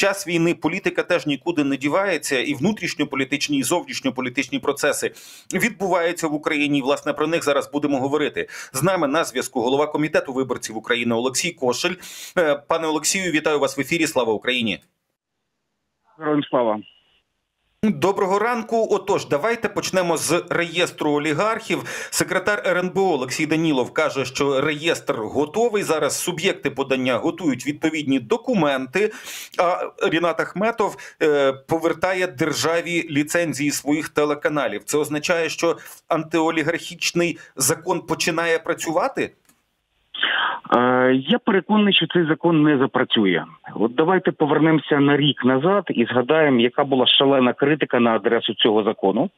час війни політика теж нікуди не дівається, і внутрішньополітичні, і зовнішньополітичні процеси відбуваються в Україні. І, Власне про них зараз будемо говорити. З нами на зв'язку голова комітету виборців України Олексій Кошель. Е, пане Олексію, вітаю вас в ефірі. Слава Україні. Героям слава. Доброго ранку. Отож, давайте почнемо з реєстру олігархів. Секретар РНБО Олексій Данілов каже, що реєстр готовий. Зараз суб'єкти подання готують відповідні документи. А Рінат Ахметов е, повертає державі ліцензії своїх телеканалів. Це означає, що антиолігархічний закон починає працювати. Е, я переконаний, що цей закон не запрацює. От давайте повернемося на рік назад і згадаємо, яка була шалена критика на адресу цього закону.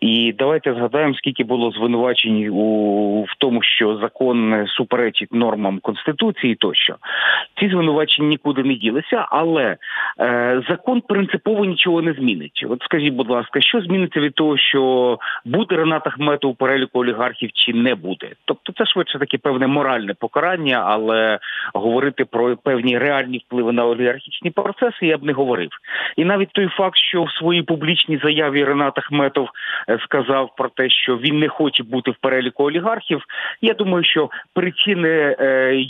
І давайте згадаємо, скільки було звинувачень у в тому, що закон суперечить нормам конституції тощо. Ці звинувачення нікуди не ділися, але е, закон принципово нічого не змінить. От скажіть, будь ласка, що зміниться від того, що буде Ренат Ахметов у переліку олігархів чи не буде? Тобто, це швидше таке певне моральне покарання, але говорити про певні реальні впливи на олігархічні процеси я б не говорив. І навіть той факт, що в своїй публічній заяві Ренат Ахметов е, сказав про те, що він не хоче бути в переліку олігархів. Я думаю, що причини е,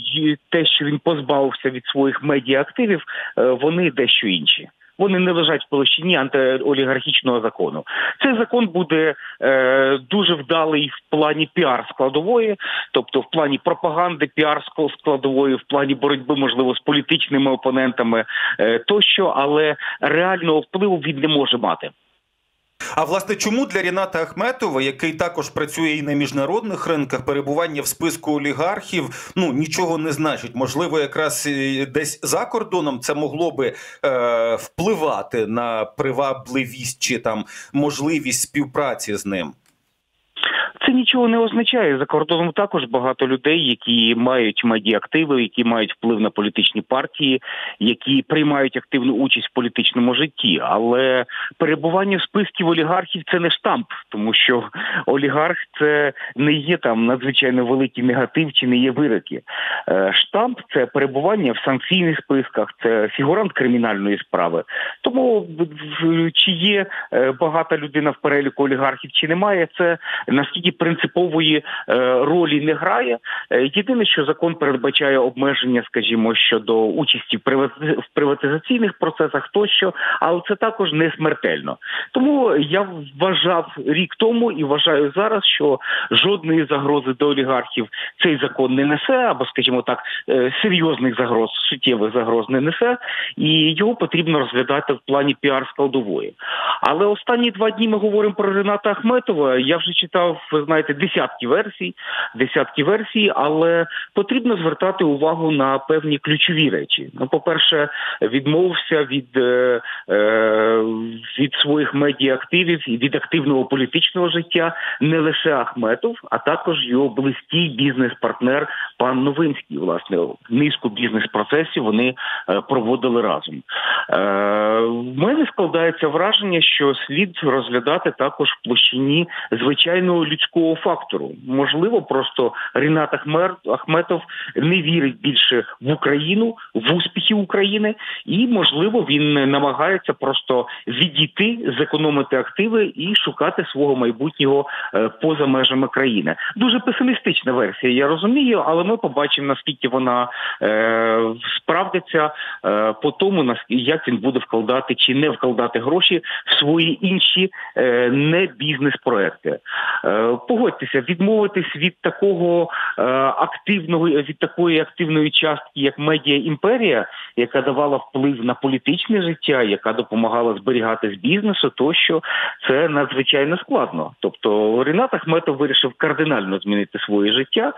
те, що він позбавився від своїх медіа активів, е, вони дещо інші. Вони не лежать в площині антиолігархічного закону. Цей закон буде е, дуже вдалий в плані піар складової, тобто в плані пропаганди, піар складової, в плані боротьби, можливо, з політичними опонентами е, тощо, але реального впливу він не може мати. А власне, чому для Ріната Ахметова, який також працює і на міжнародних ринках, перебування в списку олігархів ну нічого не значить? Можливо, якраз десь за кордоном це могло би е, впливати на привабливість чи там можливість співпраці з ним. Це нічого не означає. За кордоном також багато людей, які мають медіактиви, які мають вплив на політичні партії, які приймають активну участь в політичному житті. Але перебування в списків олігархів це не штамп, тому що олігарх це не є там надзвичайно великий негатив чи не є вироки. Е, штамп це перебування в санкційних списках, це фігурант кримінальної справи. Тому чи є е, багата людина в переліку олігархів, чи немає, це наскільки принципової е, ролі не грає. Е, єдине, що закон передбачає обмеження, скажімо, щодо участі в приватизаційних процесах, тощо, але це також не смертельно. Тому я вважав рік тому і вважаю зараз, що жодної загрози до олігархів цей закон не несе, або, скажімо так, е, серйозних загроз, суттєвих загроз не несе, і його потрібно розглядати в плані піар складової. Але останні два дні ми говоримо про Рената Ахметова. Я вже читав знаєте, десятки версій, десятки версій, але потрібно звертати увагу на певні ключові речі. Ну, по перше, відмовився від е, е, від своїх медіа-активів і від активного політичного життя не лише Ахметов, а також його близький бізнес-партнер пан Новинський. Власне, низку бізнес-процесів вони е, проводили разом. В мене складається враження, що слід розглядати також в площині звичайного людського людського фактору. Можливо, просто Рінат Ахметов не вірить більше в Україну, в успіхи України, і можливо він намагається просто відійти, зекономити активи і шукати свого майбутнього е, поза межами країни. Дуже песимістична версія, я розумію, але ми побачимо наскільки вона е, справдиться е, по тому, як він буде вкладати чи не вкладати гроші в свої інші е, не бізнес-проекти. Е, погодьтеся, відмовитись від такого е, активного від такої активної частки, як медіа імперія, яка давала вплив на політичне життя, яка допомагала зберігати з бізнесу, тощо це надзвичайно складно. Тобто Рінат Ахметов вирішив кардинально змінити своє життя.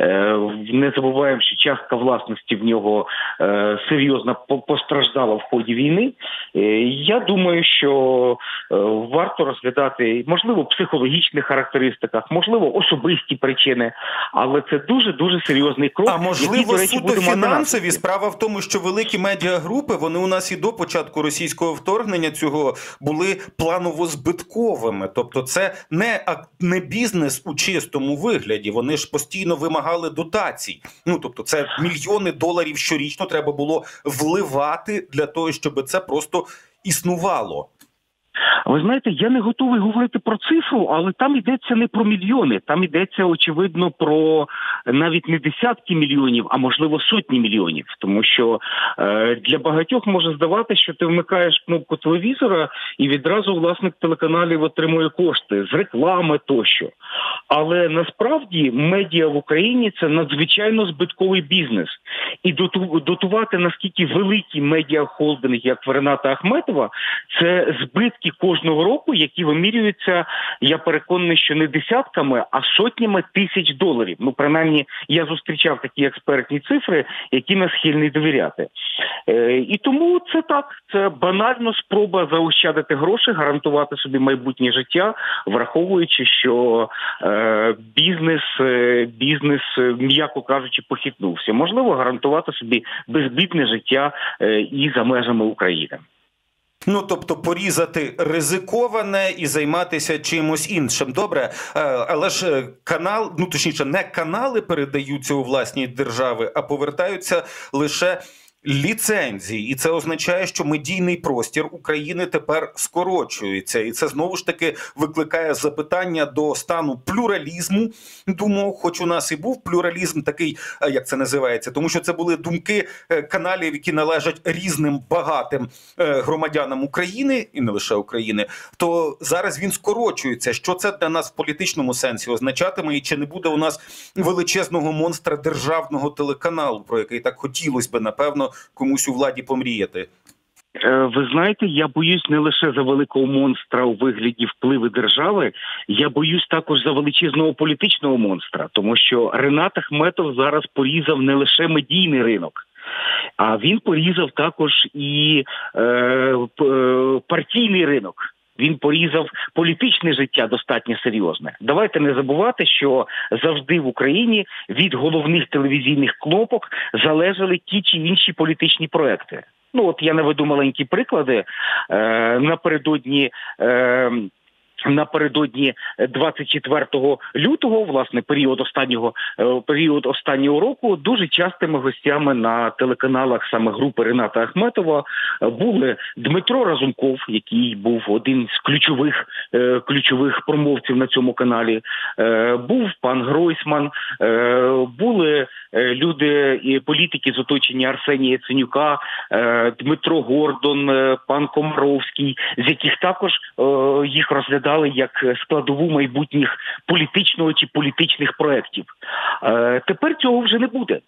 Е, не забуваємо, що частка власності в нього е, серйозно постраждала в ході війни. Е, я думаю, що е, варто розглядати можливо психологічні характеристики характеристиках, можливо, особисті причини, але це дуже дуже серйозний крок. А можливо, який, до речі, суто фінансові справа в тому, що великі медіагрупи вони у нас і до початку російського вторгнення цього були планово збитковими. Тобто, це не не бізнес у чистому вигляді. Вони ж постійно вимагали дотацій. Ну тобто, це мільйони доларів щорічно треба було вливати для того, щоб це просто існувало. Ви знаєте, я не готовий говорити про цифру, але там йдеться не про мільйони. Там йдеться очевидно про навіть не десятки мільйонів, а можливо сотні мільйонів. Тому що е, для багатьох може здавати, що ти вмикаєш кнопку телевізора і відразу власник телеканалів отримує кошти з реклами тощо. Але насправді медіа в Україні це надзвичайно збитковий бізнес, і дотувати наскільки великі медіахолдинги, як Рената Ахметова, це збитки кожного року, які вимірюються. Я переконаний, що не десятками, а сотнями тисяч доларів. Ну, принаймні, я зустрічав такі експертні цифри, які я схильний довіряти. Е, і тому це так. Це банально спроба заощадити гроші, гарантувати собі майбутнє життя, враховуючи, що е, бізнес, е, бізнес, м'яко кажучи, похитнувся. Можливо, гарантувати собі безбідне життя і за межами України. Ну, тобто порізати ризиковане і займатися чимось іншим. Добре, Е, але ж е, канал, ну точніше, не канали передаються у власні держави, а повертаються лише. Ліцензії, і це означає, що медійний простір України тепер скорочується, і це знову ж таки викликає запитання до стану плюралізму думок. Хоч у нас і був плюралізм, такий е, як це називається, тому що це були думки е, каналів, які належать різним багатим е, громадянам України і не лише України. То зараз він скорочується. Що це для нас в політичному сенсі означатиме, і чи не буде у нас величезного монстра державного телеканалу, про який так хотілося би напевно комусь у владі помріяти? Е, Ви знаєте, я боюсь не лише за великого монстра у вигляді впливи держави, я боюсь також за величезного політичного монстра, тому що Ренат Ахметов зараз порізав не лише медійний ринок. А він порізав також і е, е, партійний ринок. Він порізав політичне життя достатньо серйозне. Давайте не забувати, що завжди в Україні від головних телевізійних кнопок залежали ті чи інші політичні проекти. Ну от я наведу маленькі приклади. Е, напередодні. Е, Напередодні 24 лютого, власне, період останнього е, період останнього року, дуже частими гостями на телеканалах саме групи Рената Ахметова е, були Дмитро Разумков, який був один з ключових е, ключових промовців на цьому каналі. е, Був пан Гройсман, е, були е, люди і політики з оточення Арсенія Яценюка, е, Дмитро Гордон, е, пан Комаровський, з яких також е, їх розглядали як складову майбутніх політичного чи політичних проєктів. Е, Тепер цього вже не буде.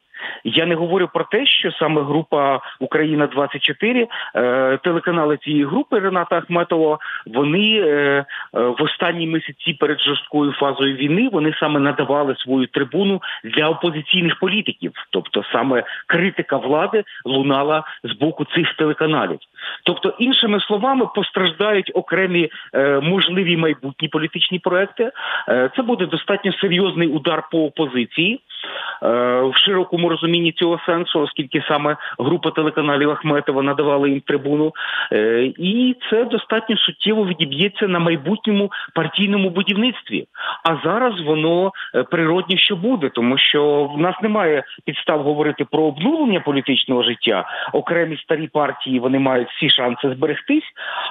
Я не говорю про те, що саме група Україна 24 е, телеканали цієї групи Рената Ахметова, вони е, е, в останні місяці перед жорсткою фазою війни вони саме надавали свою трибуну для опозиційних політиків, тобто саме критика влади лунала з боку цих телеканалів. Тобто, іншими словами, постраждають окремі можливі майбутні політичні проекти. Це буде достатньо серйозний удар по опозиції. В широкому розумінні цього сенсу, оскільки саме група телеканалів Ахметова надавала їм трибуну, Е, і це достатньо суттєво відіб'ється на майбутньому партійному будівництві. А зараз воно е, природні, що буде, тому що в нас немає підстав говорити про обнулення політичного життя. Окремі старі партії вони мають всі шанси зберегтись,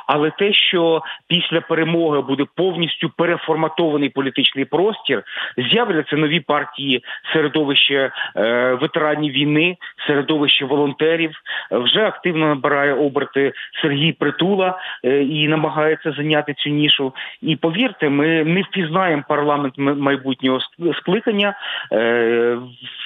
але те, що після перемоги буде повністю переформатований політичний простір, з'являться нові партії середовище е, ветеранів війни, середовище волонтерів. Вже активно набирає оберти Сергій Притула е, і намагається зайняти цю нішу. І повірте, ми не впізнаємо парламент майбутнього скликання, е,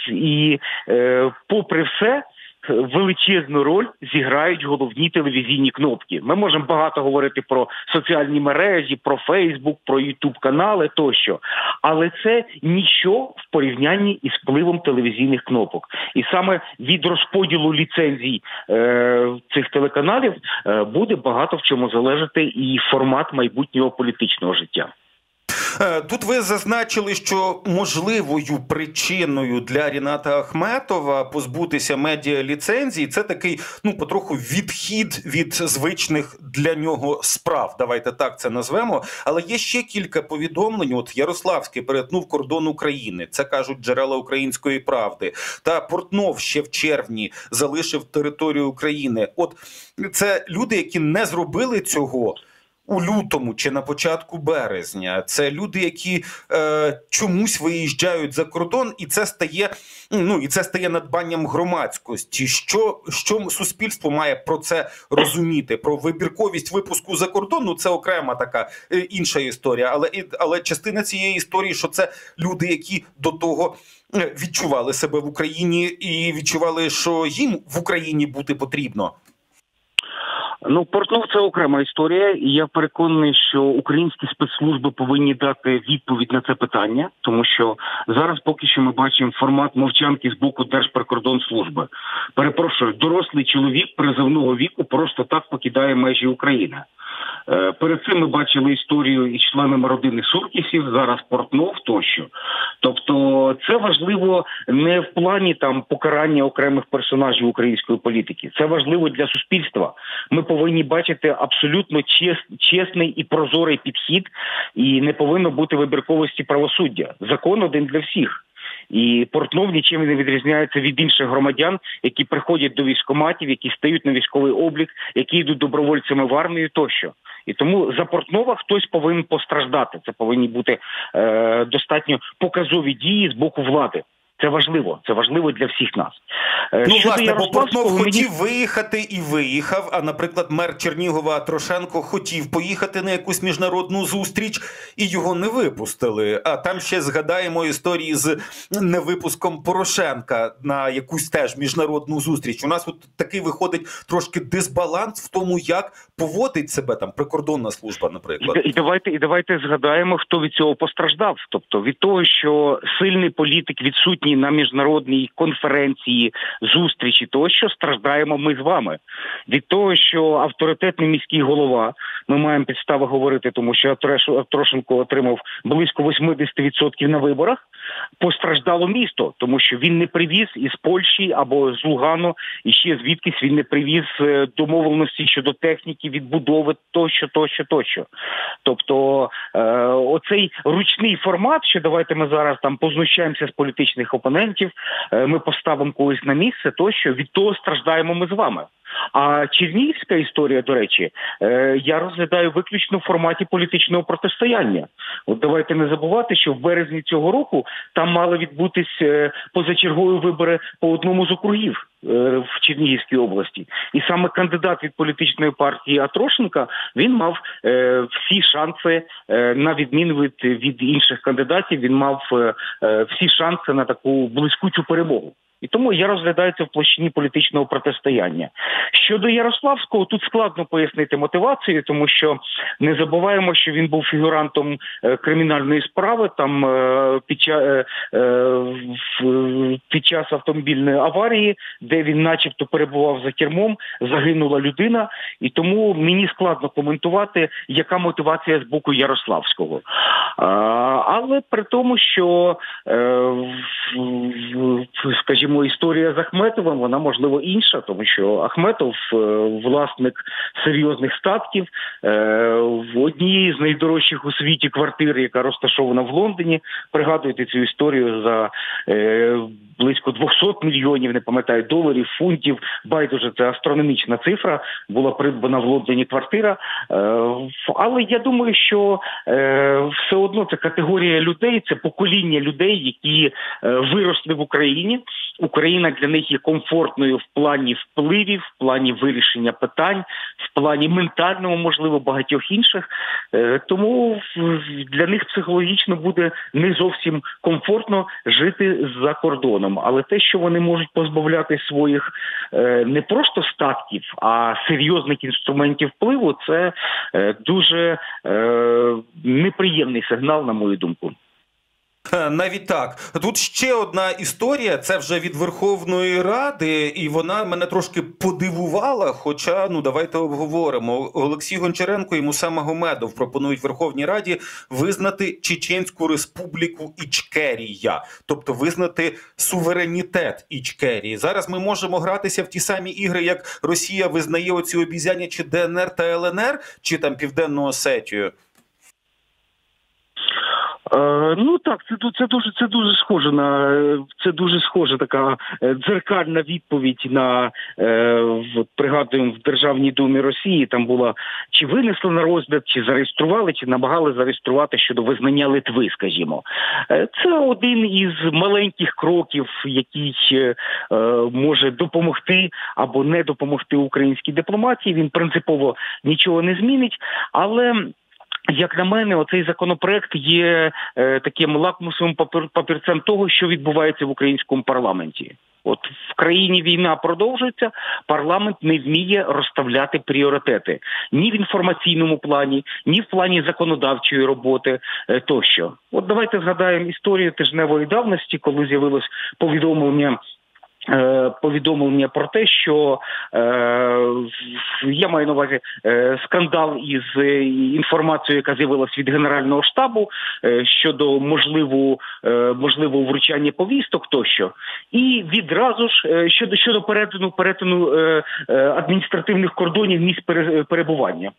і е, попри все. Величезну роль зіграють головні телевізійні кнопки. Ми можемо багато говорити про соціальні мережі, про Фейсбук, про Ютуб канали тощо, але це нічого в порівнянні із впливом телевізійних кнопок. І саме від розподілу ліцензій е, цих телеканалів е, буде багато в чому залежати і формат майбутнього політичного життя. Е, тут ви зазначили, що можливою причиною для Ріната Ахметова позбутися медіа ліцензії це такий, ну потроху відхід від звичних для нього справ. Давайте так це назвемо. Але є ще кілька повідомлень. От Ярославський перетнув кордон України. Це кажуть джерела української правди. Та Портнов ще в червні залишив територію України. От це люди, які не зробили цього у лютому чи на початку березня. Це люди, які е, чомусь виїжджають за кордон, і це стає ну і це стає надбанням громадськості. Що що суспільство має про це розуміти? Про вибірковість випуску за кордон, ну це окрема така е, інша історія. Але але частина цієї історії, що це люди, які до того. Е, відчували себе в Україні і відчували, що їм в Україні бути потрібно. Ну, Портнов це окрема історія, і я переконаний, що українські спецслужби повинні дати відповідь на це питання, тому що зараз поки що ми бачимо формат мовчанки з боку Держприкордонслужби. Перепрошую, дорослий чоловік призовного віку просто так покидає межі України. Е, перед цим ми бачили історію із членами родини Суркісів, зараз Портнов тощо. Тобто, це важливо не в плані там покарання окремих персонажів української політики. Це важливо для суспільства. Ми повинні бачити абсолютно чес, чесний і прозорий підхід, і не повинно бути вибірковості правосуддя. Закон один для всіх. І Портнов нічим не відрізняється від інших громадян, які приходять до військоматів, які стають на військовий облік, які йдуть добровольцями в армію тощо. І тому за Портнова хтось повинен постраждати. Це повинні бути е, достатньо показові дії з боку влади. Це важливо, це важливо для всіх нас. Е, ну, Щодо власне, бо Портнов мені... хотів виїхати і виїхав. А, наприклад, мер Чернігова Трошенко хотів поїхати на якусь міжнародну зустріч і його не випустили. А там ще згадаємо історії з невипуском Порошенка на якусь теж міжнародну зустріч. У нас от такий виходить трошки дисбаланс в тому, як поводить себе там прикордонна служба, наприклад. І, і давайте і давайте згадаємо, хто від цього постраждав. Тобто від того, що сильний політик відсутній на міжнародній конференції, зустрічі, тощо страждаємо ми з вами від того, що авторитетний міський голова. Ми маємо підстави говорити, тому що Трошенко отримав близько 80% на виборах. Постраждало місто, тому що він не привіз із Польщі або з Лугану, і ще звідкись він не привіз е, домовленості щодо техніки, відбудови тощо, тощо, тощо. Тобто е, оцей ручний формат, що давайте ми зараз там познущаємося з політичних опонентів, е, ми поставимо когось на місце, тощо від того страждаємо ми з вами. А Чернігівська історія, до речі, е, я розглядаю виключно в форматі політичного протистояння. От давайте не забувати, що в березні цього року там мали відбутись е, позачергові вибори по одному з округів. В Чернігівській області, і саме кандидат від політичної партії Атрошенка він мав всі шанси, е, на відміну від від інших кандидатів, він мав е, всі шанси на таку блискучу перемогу. І тому я розглядаю це в площині політичного протистояння. Щодо Ярославського, тут складно пояснити мотивацію, тому що не забуваємо, що він був фігурантом е, кримінальної справи там е, під час е, під час автомобільної аварії, де він, начебто, перебував за кермом, загинула людина, і тому мені складно коментувати, яка мотивація з боку Ярославського. Але при тому, що скажімо скажімо, історія з Ахметовим вона можливо інша, тому що Ахметов е, власник серйозних статків е, в одній з найдорожчих у світі квартир, яка розташована в Лондоні. Пригадуєте цю історію за е, близько 200 мільйонів, не пам'ятаю доларів, фунтів. Байдуже це астрономічна цифра. Була придбана в Лондоні квартира. Але я думаю, що все одно це категорія людей, це покоління людей, які виросли в Україні. Україна для них є комфортною в плані впливів, в плані вирішення питань, в плані ментального, можливо, багатьох інших. Е, тому для них психологічно буде не зовсім комфортно жити за кордоном. Але те, що вони можуть позбавляти своїх е, не просто статків, а серйозних інструментів впливу, це е, дуже неприємний сигнал, на мою думку. Е, Навіть так. Тут ще одна історія. Це вже від Верховної Ради, і вона мене трошки подивувала. Хоча, ну давайте обговоримо. Олексій Гончаренко і Муса Магомедов пропонують Верховній Раді визнати Чеченську Республіку Ічкерія, тобто визнати суверенітет Ічкерії. Зараз ми можемо гратися в ті самі ігри, як Росія визнає оці обізяння чи ДНР та ЛНР, чи там Південну Осетію. Е, ну так, це це дуже це дуже схоже на це дуже схожа така е, дзеркальна відповідь на е, в пригадуємо в Державній думі Росії. Там була чи винесли на розгляд, чи зареєстрували, чи намагали зареєструвати щодо визнання Литви, скажімо. Е, Це один із маленьких кроків, який е, може допомогти або не допомогти українській дипломатії. Він принципово нічого не змінить, але. Як на мене, оцей законопроект є е, таким лакмусовим папір, папірцем того, що відбувається в українському парламенті. От в країні війна продовжується, парламент не вміє розставляти пріоритети ні в інформаційному плані, ні в плані законодавчої роботи е, тощо. От давайте згадаємо історію тижневої давності, коли з'явилось повідомлення. Е, Повідомлення про те, що е, я маю на увазі е, скандал із інформацією, яка з'явилась від генерального штабу щодо можливу, можливого вручання повісток тощо, і відразу ж щодо щодо перетину перетину адміністративних кордонів місць пере- перебування.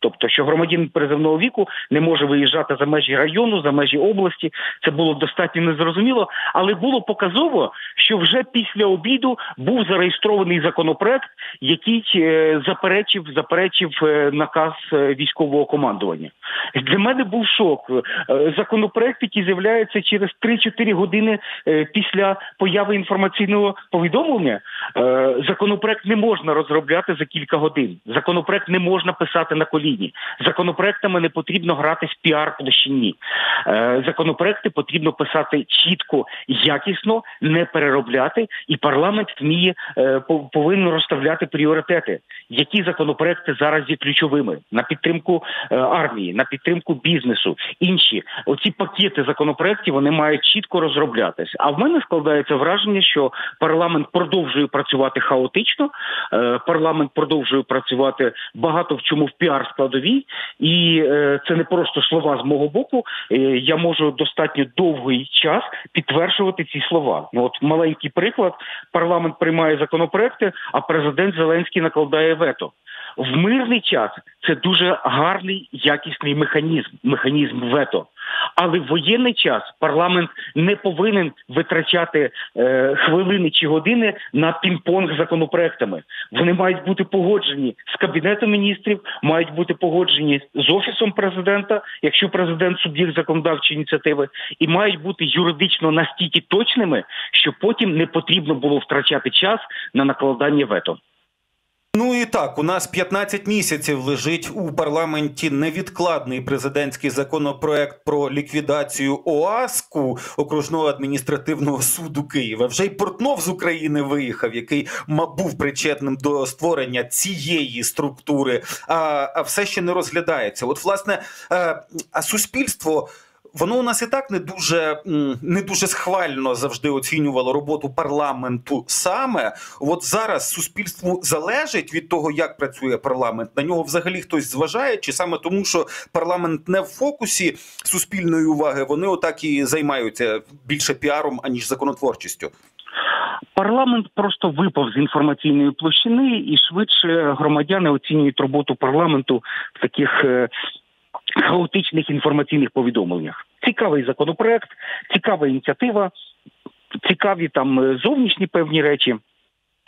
Тобто, що громадянин призовного віку не може виїжджати за межі району, за межі області, це було достатньо незрозуміло, але було показово, що вже після обіду був зареєстрований законопроект, який е, заперечив заперечив е, наказ е, військового командування. Для мене був шок. Законопроект, який з'являється через 3-4 години після появи інформаційного повідомлення. Законопроект не можна розробляти за кілька годин. Законопроект не можна писати на коліні. Законопроектами не потрібно грати в піар площині. Е, Законопроекти потрібно писати чітко, якісно, не переробляти, і парламент вміє е, по- повинен розставляти пріоритети. Які законопроекти зараз є ключовими на підтримку е, армії, на підтримку бізнесу, інші оці пакети законопроектів вони мають чітко розроблятися. А в мене складається враження, що парламент продовжує працювати хаотично, парламент продовжує працювати багато в чому в піар складовій, і е, це не просто слова з мого боку. Е, я можу достатньо довгий час підтверджувати ці слова. Ну от маленький приклад: парламент приймає законопроекти, а президент Зеленський накладає вето. В мирний час це дуже гарний якісний механізм, механізм вето. Але в воєнний час парламент не повинен витрачати е, хвилини чи години на пінг-понг законопроектами. Вони мають бути погоджені з кабінетом міністрів, мають бути погоджені з офісом президента, якщо президент суб'єкт законодавчої ініціативи, і мають бути юридично настільки точними, що потім не потрібно було втрачати час на накладання вето. Ну і так, у нас 15 місяців лежить у парламенті невідкладний президентський законопроект про ліквідацію ОАСКу окружного адміністративного суду Києва. Вже й Портнов з України виїхав, який був причетним до створення цієї структури, а, а все ще не розглядається. От, власне, е, а суспільство. Воно у нас і так не дуже не дуже схвально завжди оцінювало роботу парламенту саме. От зараз суспільству залежить від того, як працює парламент. На нього взагалі хтось зважає, чи саме тому, що парламент не в фокусі суспільної уваги, вони отак і займаються більше піаром аніж законотворчістю. Парламент просто випав з інформаційної площини, і швидше громадяни оцінюють роботу парламенту в таких е, хаотичних інформаційних повідомленнях. Цікавий законопроект, цікава ініціатива, цікаві там е, зовнішні певні речі.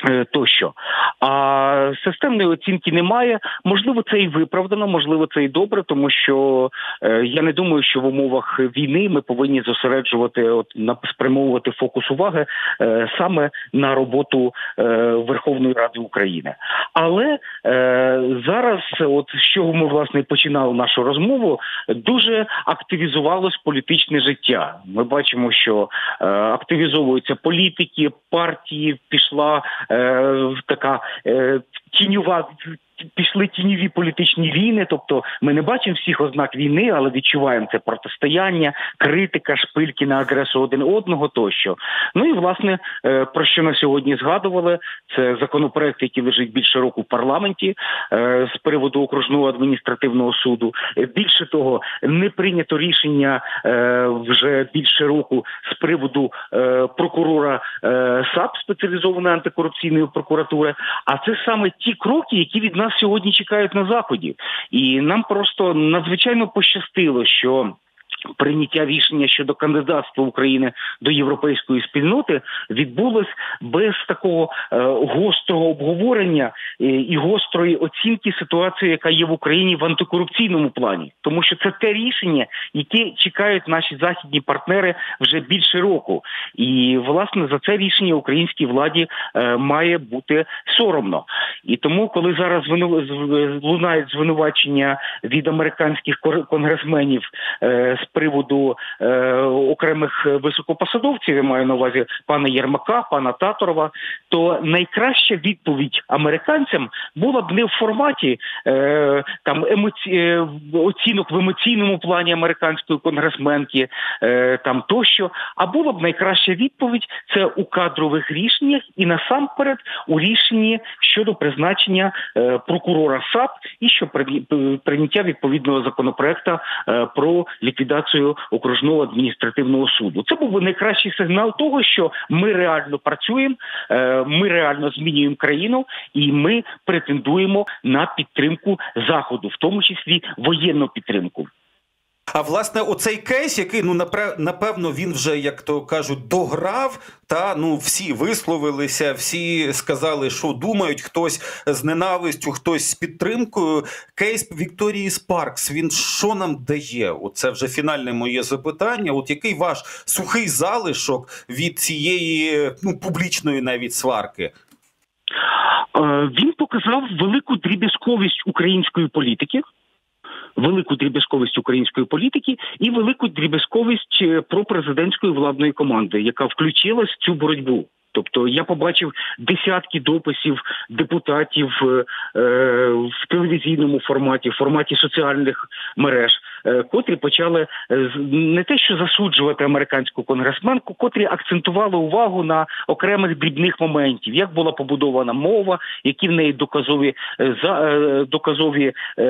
Е, Тощо, а системної оцінки немає. Можливо, це і виправдано, можливо, це і добре, тому що е, я не думаю, що в умовах війни ми повинні зосереджувати, от на спрямовувати фокус уваги е, саме на роботу е, Верховної Ради України. Але е, зараз, от з чого ми власне починали нашу розмову, дуже активізувалось політичне життя. Ми бачимо, що е, активізовуються політики, партії, пішла така е, тіньова пішли тіньові політичні війни. Тобто, ми не бачимо всіх ознак війни, але відчуваємо це протистояння, критика, шпильки на адресу один одного тощо. Ну і власне е, про що на сьогодні згадували, це законопроект, який лежить більше року в парламенті е, з приводу окружного адміністративного суду. Е, Більше того, не прийнято рішення вже більше року з приводу прокурора САП спеціалізованої антикорупційної прокуратури. А це саме ті кроки, які від нас сьогодні чекають на заході, і нам просто надзвичайно пощастило, що. Прийняття рішення щодо кандидатства України до європейської спільноти відбулось без такого е, гострого обговорення е, і гострої оцінки ситуації, яка є в Україні в антикорупційному плані, тому що це те рішення, яке чекають наші західні партнери вже більше року, і власне за це рішення українській владі е, має бути соромно. І тому, коли зараз лунають звинувачення від американських конгресменів з приводу е, окремих високопосадовців, я маю на увазі пана Єрмака, пана Таторова, то найкраща відповідь американцям була б не в форматі е, там емоці... е, оцінок в емоційному плані американської конгресменки, е, там тощо, а була б найкраща відповідь це у кадрових рішеннях і насамперед у рішенні щодо призначення е, прокурора САП і що при- прийняття відповідного законопроекту е, про ліквідацію окружного адміністративного суду. Це був би найкращий сигнал того, що ми реально працюємо, е, ми реально змінюємо країну, і ми претендуємо на підтримку заходу, в тому числі воєнну підтримку. А власне, оцей кейс, який ну напевно він вже, як то кажуть, дограв. Та ну всі висловилися, всі сказали, що думають, хтось з ненавистю, хтось з підтримкою. Кейс Вікторії Спаркс. Він що нам дає? Оце вже фінальне моє запитання. От який ваш сухий залишок від цієї ну публічної навіть сварки? Е, Він показав велику дріб'язковість української політики. Велику дріб'язковість української політики і велику дріб'язковість е, пропрезидентської владної команди, яка включилась в цю боротьбу. Тобто я побачив десятки дописів депутатів е, е, в телевізійному форматі, в форматі соціальних мереж, котрі почали е, не те, що засуджувати американську конгресменку, котрі акцентували увагу на окремих дрібних моментів, як була побудована мова, які в неї доказові е, за е, доказові е,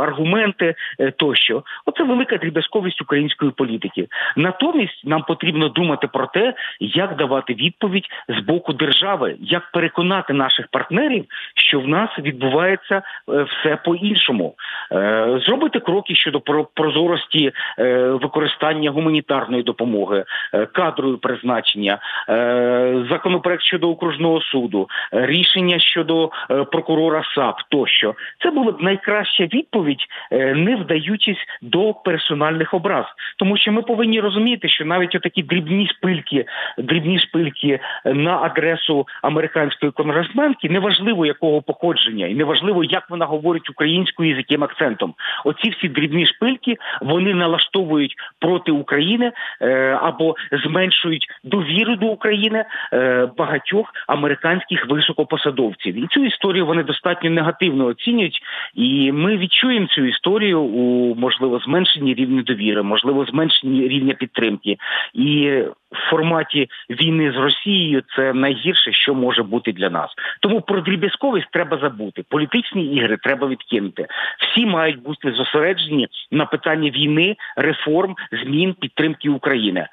аргументи е, тощо. Оце велика дріб'язковість української політики. Натомість нам потрібно думати про те, як давати відповідь з боку держави, як переконати наших партнерів, що в нас відбувається е, все по-іншому, Е, зробити кроки щодо про- прозорості е, використання гуманітарної допомоги, е, кадрові призначення, е, законопроект щодо окружного суду, рішення щодо прокурора САП тощо. Це була б найкраща відповідь, не вдаючись до персональних образ, тому що ми повинні розуміти, що навіть отакі дрібні шпильки, дрібні шпильки на адресу американської конгресменки, неважливо якого походження, і неважливо, як вона говорить українською і з яким акцентом. Оці всі дрібні шпильки вони налаштовують проти України е, або зменшують довіру до України е, багатьох американських високопосадовців. І цю історію вони достатньо негативно оцінюють. І ми відчуємо цю історію у можливо зменшенні рівня довіри, можливо, зменшенні рівня підтримки. І в форматі війни з Росією це найгірше, що може бути для нас. Тому про дріб'язковість треба забути. Політичні ігри треба відкинути. Всі мають бути зосереджені на питанні війни, реформ, змін, підтримки України.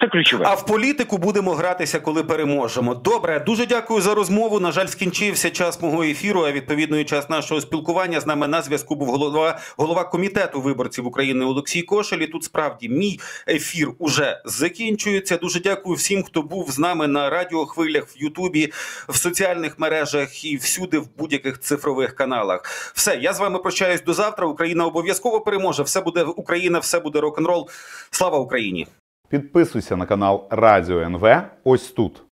Це ключове. А в політику будемо гратися, коли переможемо. Добре, дуже дякую за розмову. На жаль, скінчився час мого ефіру. А відповідно і час нашого спілкування з нами на зв'язку був голова голова комітету виборців України Олексій Кошель. І Тут справді мій ефір уже закінчується. Дуже дякую всім, хто був з нами на радіохвилях, в Ютубі, в соціальних мережах і всюди в будь-яких цифрових каналах. Все, я з вами прощаюсь до завтра. Україна обов'язково переможе. Все буде Україна, все буде рок-н-рол. Слава Україні! Підписуйся на канал Радіо НВ ось тут.